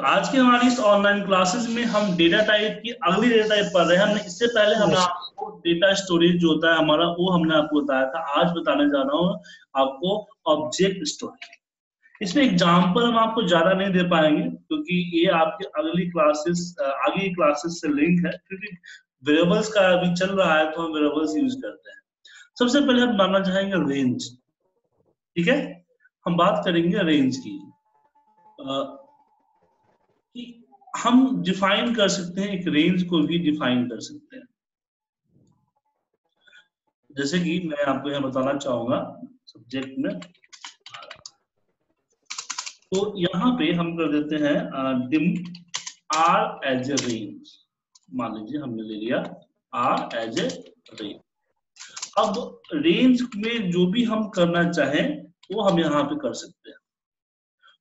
तो आज की हमारी इस ऑनलाइन क्लासेस में हम डेटा टाइप की अगली डेटा टाइप पढ़ रहे हैं। हमने इससे पहले हमने आपको डेटा स्टोरेज जो होता है हमारा वो हमने आपको बताया था। आज बताने जा रहा हूँ आपको ऑब्जेक्ट स्टोरेज इसमें एग्ज़ाम्पल हम आपको ज़्यादा नहीं दे पाएँगे क्योंकि ये आपकी अगली क्लासेस आगे क्लासेस से लिंक है क्योंकि वेरेबल्स का अभी चल रहा है तो हम वेरेबल्स यूज़ करते हैं। सबसे पहले हम मानना चाहेंगे रेंज ठीक है? हम बात करेंगे रेंज की। कि हम डिफाइन कर सकते हैं, एक रेंज को भी डिफाइन कर सकते हैं। जैसे कि मैं आपको यह बताना चाहूँगा सब्जेक्ट में। तो यहाँ पे हम कर देते हैं dim R as a range मान लीजिए हमने ले लिया आर एज ए रेंज अब रेंज में जो भी हम करना चाहें, वो हम यहाँ पे कर सकते हैं।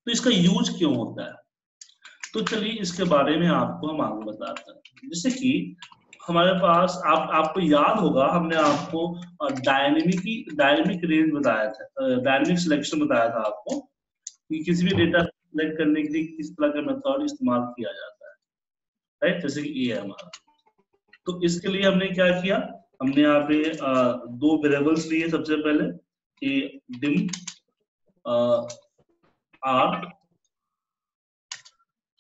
तो इसका यूज़ क्यों होता है? तो चलिए इसके बारे में आपको हम आगे बताते हैं। जैसे कि हमारे पास, आप, आपको याद होगा, हमने आपको डायनेमिक डायनेमिक रेंज बताया था डायनेमिक सिलेक्शन बताया था आपको, कि किसी भी डेटा सिलेक्ट करने के लिए किस तरह का मेथड इस्तेमाल किया जाता है। राइट जैसे कि ये है हमारा। तो इसके लिए हमने क्या किया? हमने यहाँ पे दो वेरिएबल्स लिए सबसे पहले, कि dim R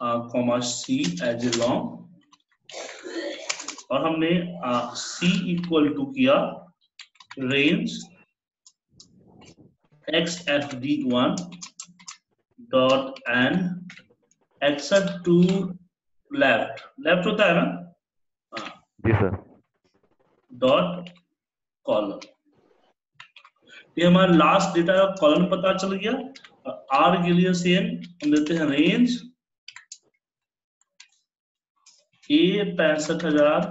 comma C as a long और हमने सी इक्वल टू किया range X F D one dot N except to left left होता है ना? जी सर। डॉट कॉलम ये हमारा लास्ट डेटा कॉलम पता चल गया। आर के लिए सेम हम देते हैं रेंज ए पैंसठ हज़ार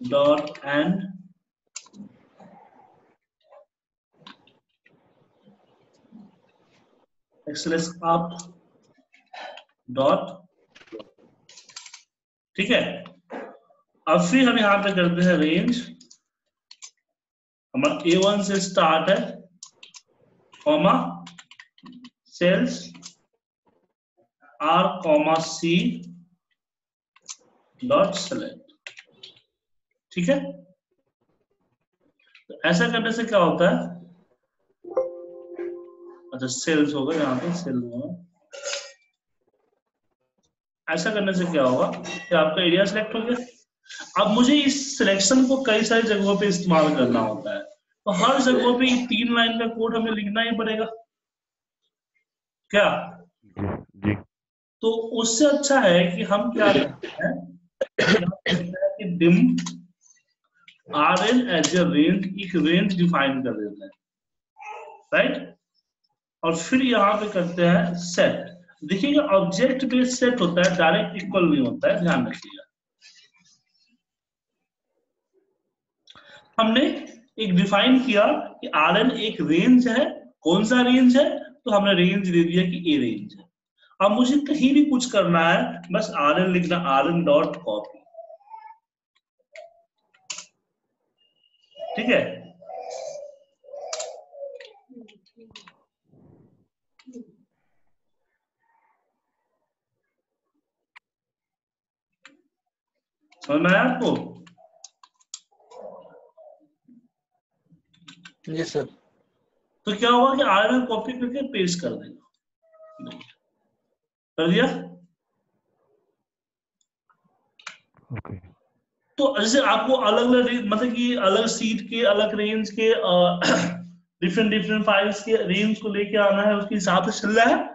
dot end excels up dot ठीक है। अब फिर हम यहाँ पे करते हैं रेंज हमारा ए वन से स्टार्ट है comma cells R comma C dot select ठीक है? तो ऐसा करने से क्या होता है? अच्छा सेल्स होगा यहाँ पे सेल होगा। ऐसा करने से क्या होगा? कि आपका एरिया सिलेक्ट हो गया। अब मुझे इस सिलेक्शन को कई सारी जगहों पे इस्तेमाल करना होता है। तो हर जगहों पे तीन लाइन का कोड हमें लिखना ही पड़ेगा। क्या? जी। जी तो उससे अच्छा है कि हम क्या करते हैं? Dim R N as a range एक रेंज डिफाइन कर देते हैं राइट और फिर यहाँ पे करते हैं सेट देखिएगा ऑब्जेक्ट बेस्ड सेट होता है डायरेक्ट इक्वल नहीं होता है, ध्यान रखिएगा। हमने एक डिफाइन किया कि आर एन एक रेंज है, कौन सा रेंज है? तो हमने रेंज दे दिया कि ए रेंज है। अब मुझे कहीं भी कुछ करना है बस आर एन लिखना आर एन डॉट कॉपी ठीक है? समझ में आया आपको? जी सर। तो क्या हुआ कि आर एन कॉपी करके पेस्ट कर देगा कर दिया? ओके तो जैसे आपको अलग अलग मतलब कि अलग सीट के अलग रेंज के डिफरेंट डिफरेंट फाइल्स के रेंज को लेके आना है उसके हिसाब से चल रहा है।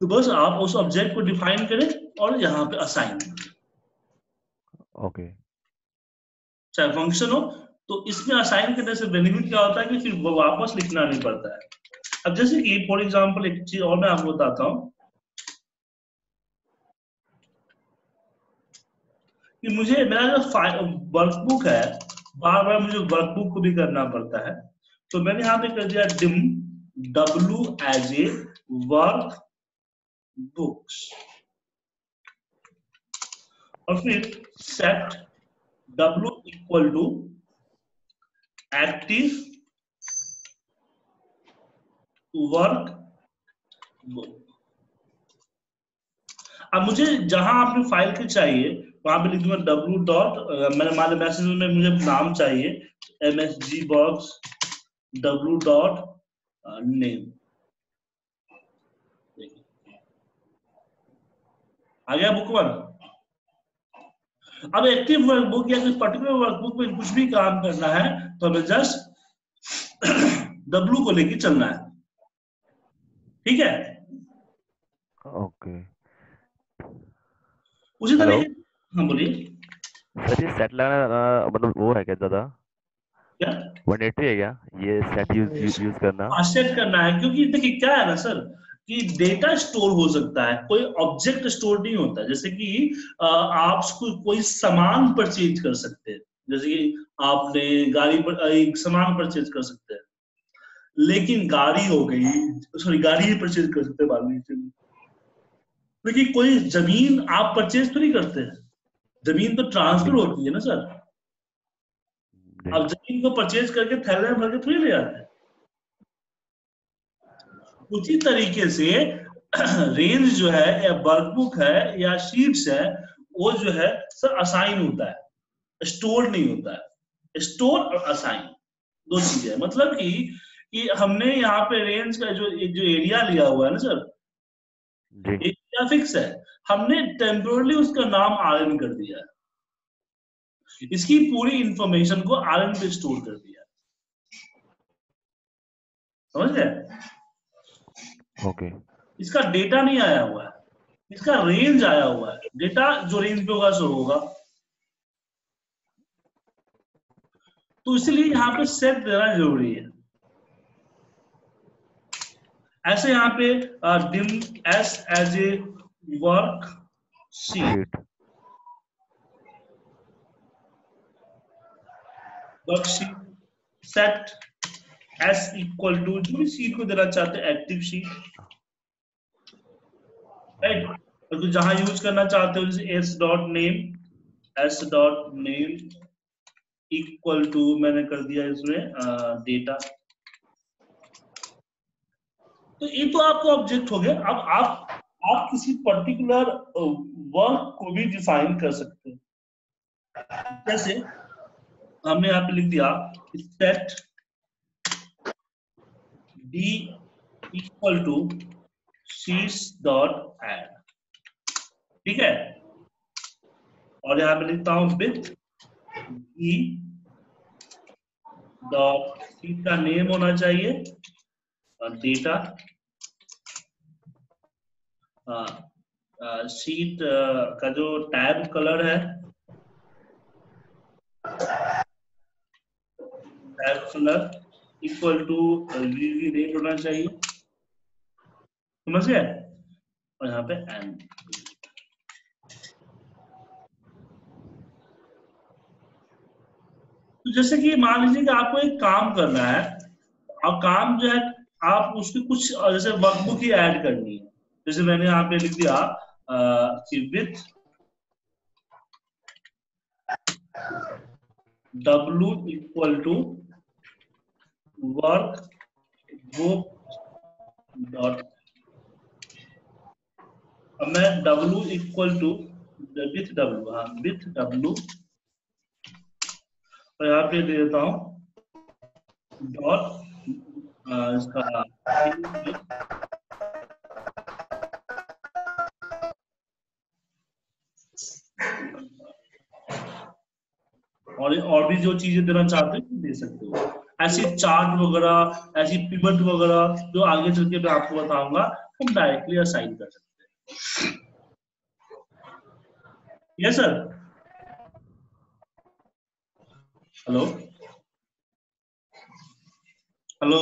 तो बस आप उस ऑब्जेक्ट को डिफाइन करें और यहाँ पे असाइन ओके चाहे फ़ंक्शन हो तो इसमें असाइन करने से बेनिफिट क्या होता है कि फिर वापस लिखना नहीं पड़ता है। अब जैसे कि फॉर एग्जांपल एक चीज़ और मैं आपको बताता हूँ। कि मुझे, मेरा जो वर्कबुक है बार बार मुझे वर्कबुक को भी करना पड़ता है। तो मैंने यहाँ पे कर दिया dim W as a workbooks और फिर set W equal to active work अब मुझे जहाँ आपने फ़ाइल के चाहिए, वहाँ पे लिख दूँगा डब्ल्यू डॉट मैंने मान मैसेज में मुझे नाम चाहिए M S G box W dot name आ गया बुक वन अब एक्टिव वर्कबुक या कोई पर्टिकुलर वर्कबुक में कुछ भी काम करना है तो हमें जस्ट डब्लू को लेके चलना है। ठीक है? ओके उसी तरह? हाँ बोलिए। सर ये सेट लगाना मतलब वो है क्या ज़्यादा? क्या? 180 है क्या? ये सेट यूज़ यूज़ यूज़ करना। सेट करना है क्योंकि देखिए क्या है ना सर कि डेटा स्टोर हो सकता है। कोई ऑब्जेक्ट स्टोर नहीं होता। जैसे कि आप को, कोई सामान परचेज कर सकते हैं। जैसे कि आपने गाड़ी पर एक सामान परचेज कर सकते हैं। लेकिन गाड़ी हो गई सॉरी गाड़ी ही परचेज कर सकते चलिए। लेकिन कोई ज़मीन आप परचेज तो नहीं करते। हैं ज़मीन तो ट्रांसफ़र होती है ना सर। अब ज़मीन को परचेज करके थैले में भर के थोड़ी ले आते हैं। उसी तरीके से रेंज जो है या वर्कबुक है या शीट्स है वो जो है सर असाइन होता है। स्टोर नहीं होता है। स्टोर और असाइन दो चीज़ें मतलब कि कि हमने यहाँ पे रेंज का जो जो एरिया लिया हुआ है ना सर एरिया फिक्स है। हमने टेम्पोरली उसका नाम आर कर दिया है। इसकी पूरी इंफॉर्मेशन को आर पे स्टोर कर दिया समझ गए ओके। इसका डेटा नहीं आया हुआ है। इसका रेंज आया हुआ है। डेटा जो रेंज पे होगा सो होगा। तो इसलिए यहाँ पे सेट देना ज़रूरी है। ऐसे यहाँ पे dim S as a worksheet sheet worksheet set S equal to जो भी शीट को देना चाहते हैं एक्टिव शीट राइट और तो जहाँ यूज़ करना चाहते हो जैसे S dot name S dot name equal to मैंने कर दिया इसमें डेटा तो ये तो आपका ऑब्जेक्ट हो गया। अब आप आप किसी पर्टिकुलर वर्क को भी डिफाइन कर सकते हैं। जैसे हमने यहाँ पे लिख दिया set D equal to sheets dot add ठीक है? और यहाँ पे लिखता हूँ विथ डी डॉट शीट का नेम होना चाहिए और डेटा शीट का जो टैब कलर है। Tab colour equal to VB red होना चाहिए। समझ गए? और यहाँ पे एन तो जैसे कि मान लीजिए कि आपको एक काम करना है। और काम जो है, आप उसके कुछ, जैसे वर्कबुक ही ऐड करनी है। जैसे मैंने यहाँ पे लिख दिया कि with W equal to workbook dot अब मैं W equal to with W हाँ विथ W और यहाँ पे दे देता हूँ डॉट इसका और और भी जो चीज़ें देना चाहते हो दे सकते हो। ऐसी चार्ट वगैरह ऐसी पिवट वगैरह जो आगे चल के मैं आपको बताऊँगा हम डायरेक्टली असाइन कर सकते हैं। Yes sir hello hello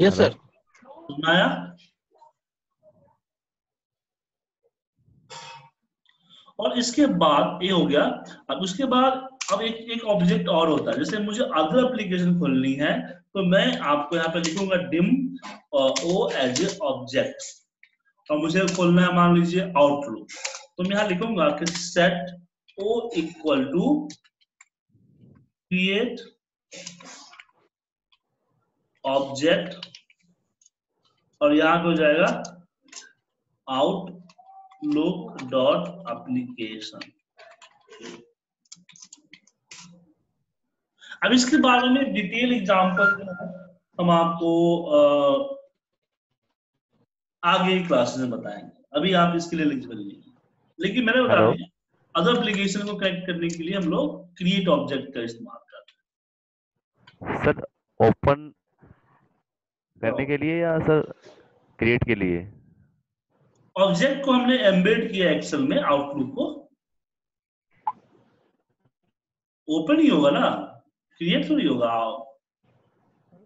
yes sir सुना आया और इसके बाद ये हो गया, अब उसके बाद अब एक एक ऑब्जेक्ट और होता है। जैसे मुझे अदर एप्लीकेशन खोलनी है तो मैं आपको यहाँ पे लिखूँगा dim O as a object और मुझे खोलना है, मान लीजिए आउटलुक तो मैं यहाँ लिखूँगा कि set O equal to create object और यहाँ पे हो जाएगा आउटलुक डॉट एप्लीकेशन अब इसके बारे में डिटेल एग्जांपल हम आपको आगे क्लासेस में बताएँगे। अभी आप इसके लिए लिख लीजिए लेकिन मैंने बता? दिया अदर एप्लीकेशन को कनेक्ट करने के लिए हम लोग क्रिएट ऑब्जेक्ट का इस्तेमाल करते हैं। सर ओपन करने के लिए या सर क्रिएट के लिए? ऑब्जेक्ट को हमने एम्बेड किया एक्सेल में आउटलुक को। ओपन ही होगा ना? क्रिएट थोड़ी होगा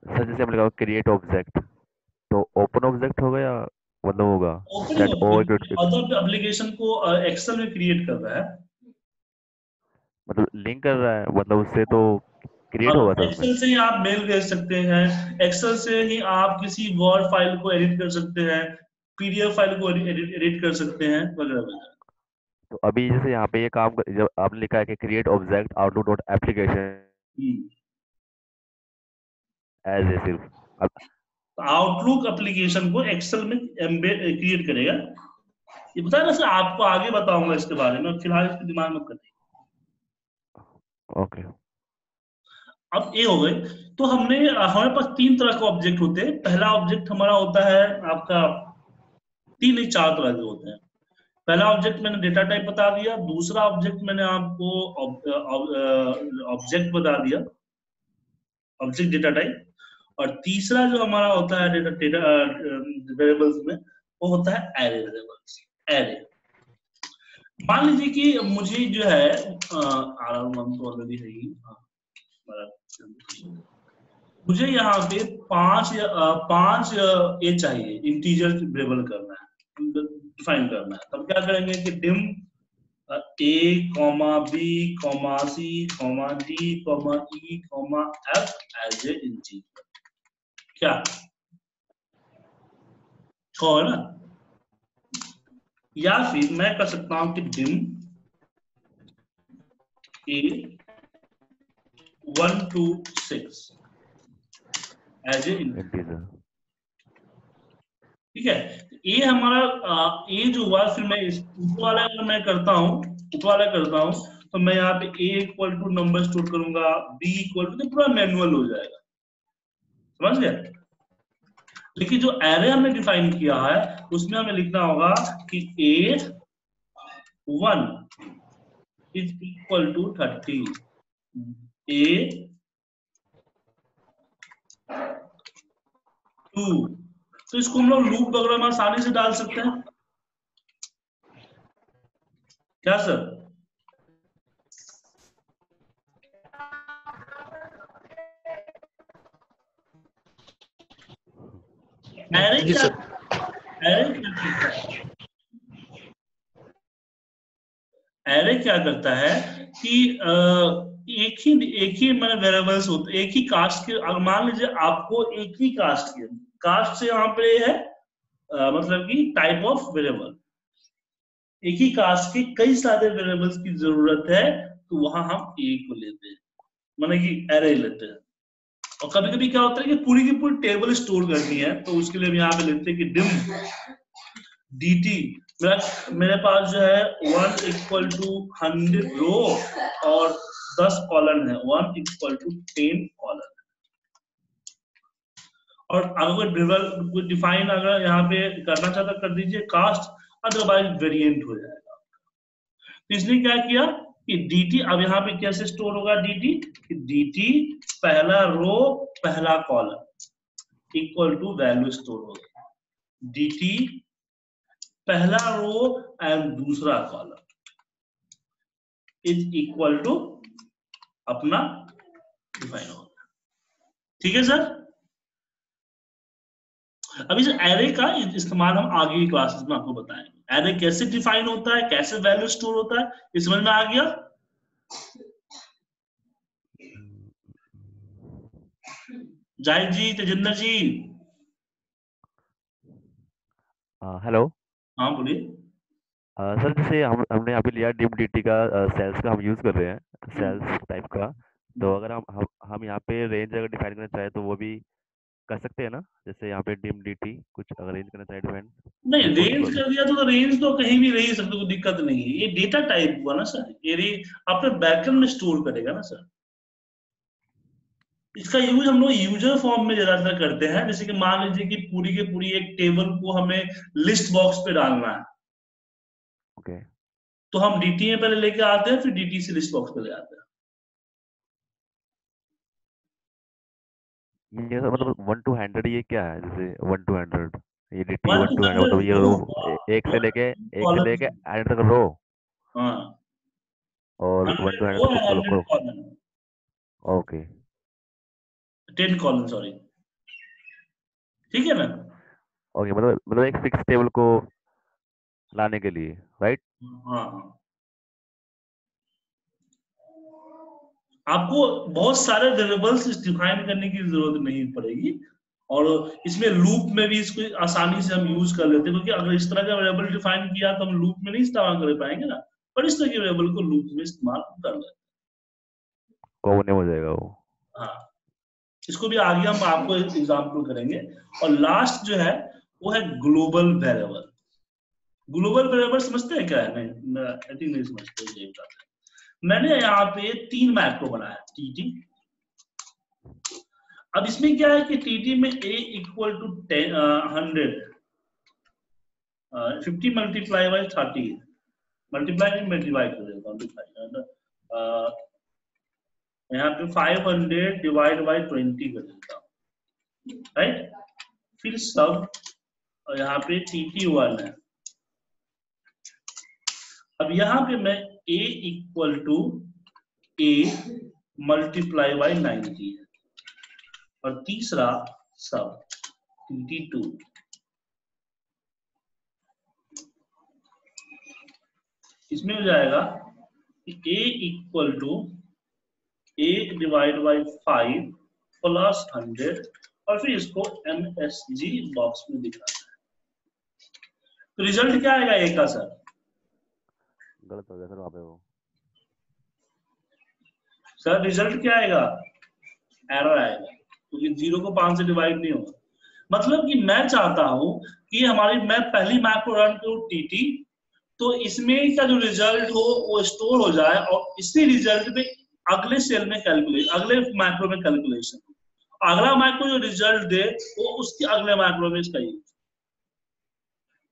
सर जैसे हम लिखा क्रिएट ऑब्जेक्ट तो ओपन ऑब्जेक्ट होगा या मतलब होगा? ही अदर एप्लीकेशन को एक्सेल में क्रिएट कर रहा है। मतलब लिंक कर रहा है मतलब उससे तो क्रिएट होगा सर एक्सेल से ही आप मेल भेज सकते हैं। एक्सेल से ही आप किसी वर्ड फ़ाइल को एडिट कर सकते हैं। पीडीएफ फ़ाइल को एडिट एडिट कर सकते हैं वगैरह वगैरह। तो अभी जैसे यहाँ पे ये काम जब आपने लिखा है कि create object Outlook dot application. As a सिर्फ़ आउटलुक एप्लीकेशन को एक्सेल में एम्बेड क्रिएट करेगा। ये बता ना सर आपको आगे बताऊँगा इसके बारे में फ़िलहाल इसके दिमाग में कर ओके अब ये हो गई। तो हमने हमारे पास तीन तरह के ऑब्जेक्ट होते हैं। पहला ऑब्जेक्ट हमारा होता है आपका तीन ही चार तरह के होते हैं। पहला ऑब्जेक्ट मैंने डेटा टाइप बता दिया, दूसरा ऑब्जेक्ट मैंने आपको ऑब्जेक्ट बता दिया ऑब्जेक्ट डेटा टाइप और तीसरा जो हमारा होता है डेटा वेरिएबल्स में, वो होता है एरे वेरिएबल्स एरे मान लीजिए कि मुझे जो है आराम तो ऑलरेडी है ही मुझे यहाँ पे पाँच पाँच ये चाहिए इंटीजर वेरिएबल करना है। डिफाइन करना है तब क्या करेंगे कि dim A comma B comma C comma D comma E comma F as a integer क्या? है ना या फिर मैं कर सकता हूँ कि dim A one two six as a integer ठीक है? ये हमारा ये जो हुआ फिर मैं ऊपर वाला अगर मैं करता हूँ ऊपर वाला करता हूँ तो मैं यहाँ पे A equal to number store करूँगा बी इक्वल टू पूरा मैनुअल हो जाएगा। समझ गए? लेकिन जो एरे हमने डिफाइन किया है, उसमें हमें लिखना होगा कि A one is equal to thirty A two तो इसको हम लोग लूप वगैरह में आसानी से डाल सकते हैं। क्या सर? एरे जी क्या सर एरे क्या करता है कि एक ही एक ही मैंने वेरिएबल्स होते एक ही कास्ट के अगर मान लीजिए आपको एक ही कास्ट के कास्ट से यहाँ पे है अ, मतलब कि टाइप ऑफ़ वेरिएबल एक ही कास्ट के कई सारे वेरिएबल्स की ज़रूरत है तो वहाँ हम ए को लेते हैं। मतलब कि एरे लेते हैं। और कभी कभी क्या होता है कि पूरी की पूरी टेबल स्टोर करनी है तो उसके लिए हम यहाँ पे लेते हैं कि डिम dt मेरा मेरे पास जो है one equal to hundred row और दस कॉलन है। One equal to ten column और अगर कोई डिफाइन अगर यहाँ पे करना चाहता कर दीजिए कास्ट अदरवाइज़ वेरिएंट हो जाएगा। तो इसने क्या किया कि dt, अब यहाँ पे कैसे स्टोर होगा dt? कि dt पहला रो पहला column equal to value store होगा dt पहला रो एंड दूसरा कॉलम इज़ इक्वल टू अपना डिफाइन होगा ठीक है सर अभी सर एरे का इस्तेमाल हम आगे की क्लासेस में आपको बताएँगे। एरे कैसे डिफाइन होता है कैसे वैल्यू स्टोर होता है ये समझ में आ गया? जाहिद जी तेजिंदर जी। हेलो हाँ बोलिए। सर जैसे हम हमने अभी लिया डिम dt का सेल्स का हम यूज़ कर रहे हैं सेल्स टाइप का। तो अगर हम हम, हम यहाँ पे रेंज अगर डिफाइन करना चाहे तो वो भी कर सकते हैं ना? जैसे यहाँ पे डिम dt कुछ अगर रेंज करना चाहे डिफेंड नहीं रेंज कर दिया तो रेंज तो कहीं भी रह सकते कोई दिक्कत नहीं है। ये डेटा टाइप हुआ ना सर ये अपने बैकएंड में स्टोर करेगा ना सर। इसका यूज़ हम लोग यूज़र फॉर्म में ज़्यादातर करते हैं। जैसे कि मान लीजिए कि पूरी के पूरी एक टेबल को हमें लिस्ट बॉक्स पे डालना है। Okay okay. तो हम डीटी में पहले लेके आते हैं फिर डीटी से लिस्ट बॉक्स पे ले आते हैं। ये मतलब वन टू हंड्रेड ये क्या है? जैसे वन टू हंड्रेड ये One वन टू हंड्रेड मतलब ये एक से लेके एक से लेके हंड्रेड तक रो हाँ। और वन टू 100 रो हंड्रेड है को 100 कॉलम ओके 10 कॉलम सॉरी ठीक है ना ओके मतलब मतलब एक फिक्स टेबल को लाने के लिए राइट हाँ। आपको बहुत सारे वेरिएबल्स डिफाइन करने की ज़रूरत नहीं पड़ेगी। और इसमें लूप में भी इसको आसानी से हम यूज़ कर लेते हैं क्योंकि अगर इस तरह का वेरिएबल डिफाइन किया तो हम लूप में नहीं इस्तेमाल कर पाएँगे ना। पर इस तरह के वेरिएबल को लूप में इस्तेमाल कर लेते कॉमन हो जाएगा वो। हाँ। इसको भी आगे हम आपको एग्ज़ाम्पल करेंगे। और लास्ट जो है वो है ग्लोबल वेरिएबल ग्लोबल वेरिएबल समझते हैं क्या? है नहीं आई थिंक नहीं समझते ये बात है। मैंने यहाँ पे तीन मैक्रो बनाया टीटी अब इसमें क्या है कि टीटी में A equal to ten hundred fifty multiply by thirty multiply multiply कर देता हूँ divide, यहाँ पे five hundred divide by twenty कर देता हूँ। राइट फिर सब और यहाँ पे टी वन है। अब यहाँ पे मैं a equal to A multiply by ninety और तीसरा सब टी टू इसमें हो जाएगा a equal to A divide by five plus hundred और फिर इसको एम एस जी बॉक्स में दिखाना है। तो रिज़ल्ट क्या आएगा ए का सर गलत हो गया सर वहाँ पे वो। सर रिज़ल्ट क्या आएगा? एरर आएगा, क्योंकि ज़ीरो को पाँच से डिवाइड नहीं होगा। मतलब कि मैं चाहता हूँ कि हमारी मैं पहली मैप को रन करूँ टीटी तो इसमें का जो रिज़ल्ट हो, वो स्टोर हो जाए और इसी रिज़ल्ट पे अगले सेल में कैलकुलेट अगले मैक्रो में कैलकुलेशन अगला मैक्रो जो रिज़ल्ट दे, वो उसके अगले मैक्रो में इसका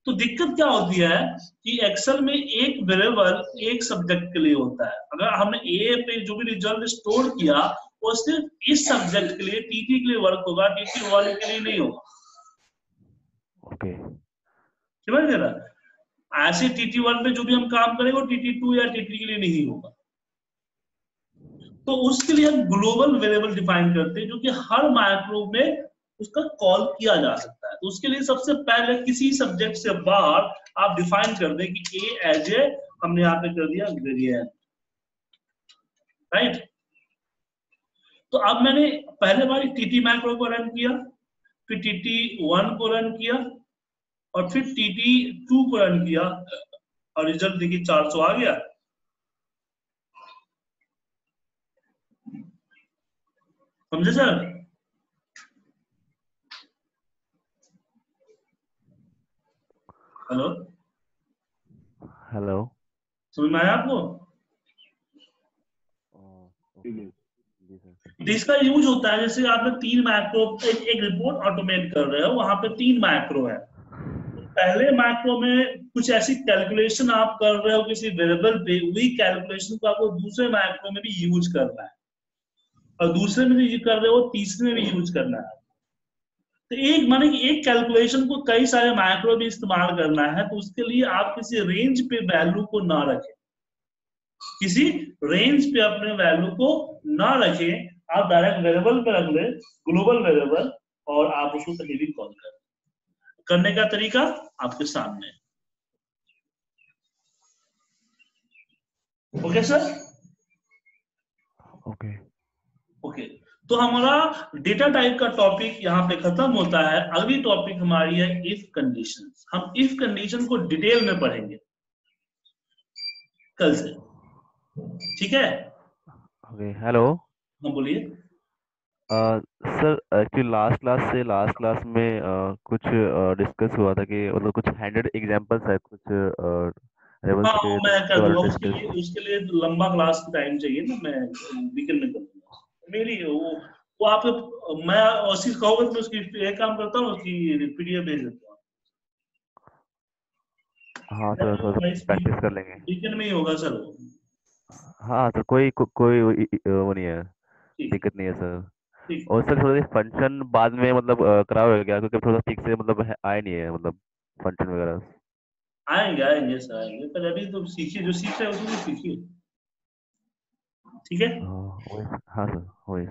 तो दिक्कत क्या होती है कि एक्सेल में एक वेरिएबल एक सब्जेक्ट के लिए होता है। अगर हमने ए पे जो भी रिज़ल्ट स्टोर किया वो सिर्फ़ इस सब्जेक्ट के लिए टीटी के लिए वर्क होगा टीटी वन के लिए नहीं होगा। ओके समझ गए ना? ऐसे टीटी वन पे जो भी हम काम करेंगे वो टीटी टू या टीटी के लिए नहीं होगा। तो उसके लिए हम ग्लोबल वेरिएबल डिफाइन करते हैं जो कि हर माइक्रो में उसका कॉल किया जा सकता है। तो उसके लिए सबसे पहले किसी सब्जेक्ट से बाहर आप डिफाइन कर दें कि ए एज ए हमने यहाँ पे कर दिया वेरिएंट राइट तो अब मैंने पहले बार टीटी मैक्रो को रन किया, फिर टीटी वन को रन किया, और फिर टीटी टू को रन किया, और रिज़ल्ट देखिए 400 आ गया। समझे सर हेलो। हेलो। समझ में आया आपको? तो इसका यूज़ होता है जैसे आपने तीन मैक्रो एक, एक रिपोर्ट ऑटोमेट कर रहे हो वहाँ पे तीन मैक्रो है। पहले मैक्रो में कुछ ऐसी कैलकुलेशन आप कर रहे हो किसी वेरिएबल पे वही कैलकुलेशन को आपको दूसरे मैक्रो में भी यूज़ करना है। और दूसरे में भी कर रहे हो तीसरे में भी यूज़ करना है। तो एक माने कि एक कैलकुलेशन को कई सारे माइक्रो भी इस्तेमाल करना है तो उसके लिए आप किसी रेंज पे वैल्यू को ना रखें। किसी रेंज पे अपने वैल्यू को ना रखें आप डायरेक्ट वेरिएबल पे रख ले ग्लोबल वेरिएबल और आप उसको कहीं भी कॉल करें। करने का तरीका आपके सामने है। ओके सर ओके ओके तो हमारा डेटा टाइप का टॉपिक यहाँ पे खत्म होता है। अगली टॉपिक हमारी है इफ़ कंडीशन हम इफ़ कंडीशन को डिटेल में पढ़ेंगे। कल से। ठीक है? हेलो हाँ बोलिए। सर एक्चुअली लास्ट क्लास से लास्ट क्लास में uh, कुछ डिस्कस uh, हुआ था कि मतलब कुछ हैंडेड एग्जांपल्स है कुछ रेबल्स हाँ मैं कर दूँगा। उसके लिए उसके लिए लंबा क्लास का टाइम चाहिए ना मैं वीकेंड में कर मेरी वो वो आप मैं और कहोगे तो मैं उसकी एक काम करता हूँ उसकी पीडीएफ भेज देता हूँ। हाँ सर थोड़ा सा प्रैक्टिस कर लेंगे। वीकेंड में ही होगा सर। हाँ सर कोई को, कोई वो नहीं है। दिक्कत नहीं है सर। और सर थोड़ा सा फ़ंक्शन बाद में मतलब अ, कराओगे क्या? क्योंकि थोड़ा ठीक से मतलब है- आया नहीं है मतलब फ़ंक्शन वगैरह। आएँगे आएँगे सर आएँगे। पर अभी तो सीखिए जो सीख रहे हो उसको सीखिए। ठीक है? हाँ हाँ सर वही।